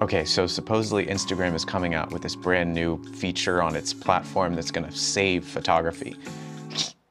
Okay, so supposedly Instagram is coming out with this brand new feature on its platform that's gonna save photography.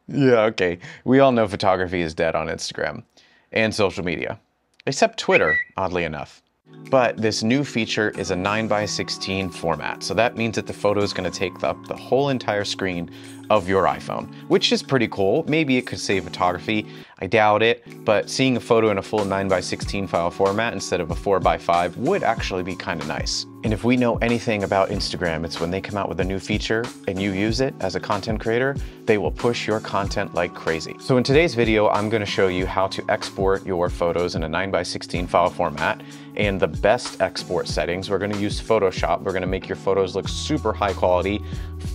yeah, okay. We all know photography is dead on Instagram and social media, except Twitter, oddly enough. But this new feature is a 9 by 16 format. So that means that the photo is gonna take up the whole entire screen of your iPhone, which is pretty cool. Maybe it could save photography. I doubt it, but seeing a photo in a full 9 by 16 file format instead of a 4 by 5 would actually be kind of nice. And if we know anything about Instagram, it's when they come out with a new feature and you use it as a content creator, they will push your content like crazy. So in today's video, I'm gonna show you how to export your photos in a 9 by 16 file format and the best export settings. We're gonna use Photoshop. We're gonna make your photos look super high quality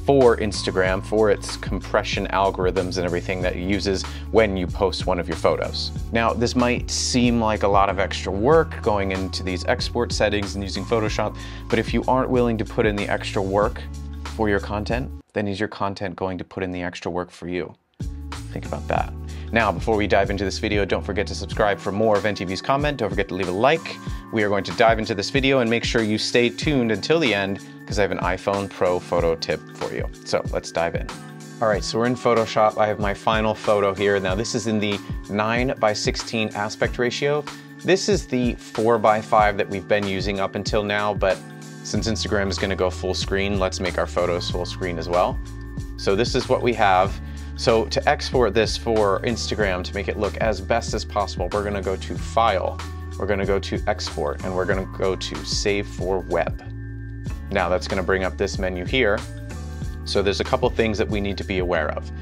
for Instagram, for its compression algorithms and everything that it uses when you post one of your photos. Now, this might seem like a lot of extra work going into these export settings and using Photoshop, but if you aren't willing to put in the extra work for your content, then is your content going to put in the extra work for you? Think about that. Now, before we dive into this video, don't forget to subscribe for more of Venti Views comment. Don't forget to leave a like. We are going to dive into this video and make sure you stay tuned until the end because I have an iPhone Pro photo tip for you. So let's dive in. All right, so we're in Photoshop. I have my final photo here. Now this is in the 9 by 16 aspect ratio. This is the 4 by 5 that we've been using up until now, but since Instagram is gonna go full screen, let's make our photos full screen as well. So this is what we have. So to export this for Instagram to make it look as best as possible, we're gonna go to File, we're gonna go to Export, and we're gonna go to Save for Web. Now that's gonna bring up this menu here. So there's a couple things that we need to be aware of.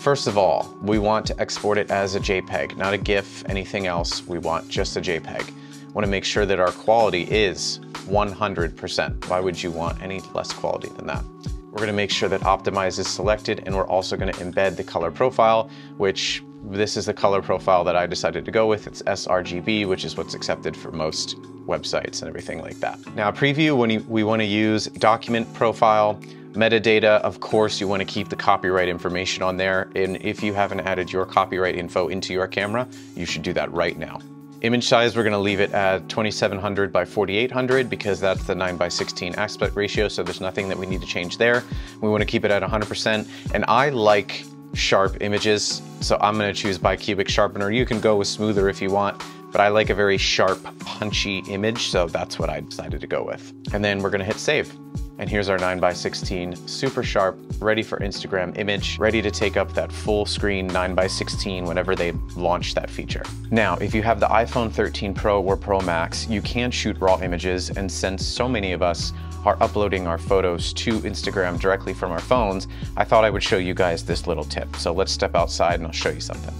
First of all, we want to export it as a JPEG, not a GIF, anything else. We want just a JPEG. Want to make sure that our quality is 100%. Why would you want any less quality than that? We're gonna make sure that optimize is selected and we're also gonna embed the color profile, which this is the color profile that I decided to go with. It's sRGB, which is what's accepted for most websites and everything like that. Now preview, when we wanna use document profile, metadata, of course, you wanna keep the copyright information on there. And if you haven't added your copyright info into your camera, you should do that right now. Image size, we're gonna leave it at 2700 by 4800 because that's the 9 by 16 aspect ratio, so there's nothing that we need to change there. We wanna keep it at 100%, and I like sharp images, so I'm gonna choose bicubic sharper. You can go with smoother if you want, but I like a very sharp, punchy image, so that's what I decided to go with. And then we're gonna hit save. And here's our 9x16, super sharp, ready for Instagram image, ready to take up that full screen 9x16 whenever they launch that feature. Now, if you have the iPhone 13 Pro or Pro Max, you can shoot raw images, and since so many of us are uploading our photos to Instagram directly from our phones, I thought I would show you guys this little tip. So let's step outside and I'll show you something.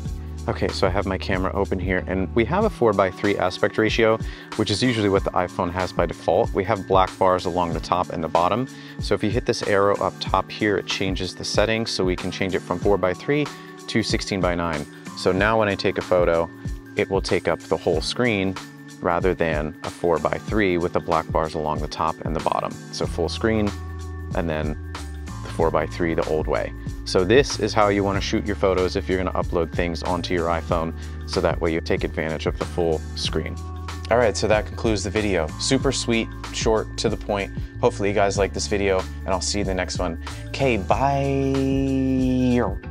Okay, so I have my camera open here and we have a 4 by 3 aspect ratio, which is usually what the iPhone has by default. We have black bars along the top and the bottom. So if you hit this arrow up top here, it changes the settings so we can change it from 4 by 3 to 16 by 9. So now when I take a photo, it will take up the whole screen rather than a 4 by 3 with the black bars along the top and the bottom. So full screen and then the 4 by 3 the old way. So this is how you want to shoot your photos if you're going to upload things onto your iPhone so that way you take advantage of the full screen. All right, so that concludes the video. Super sweet, short, to the point. Hopefully you guys like this video and I'll see you in the next one. Okay, bye.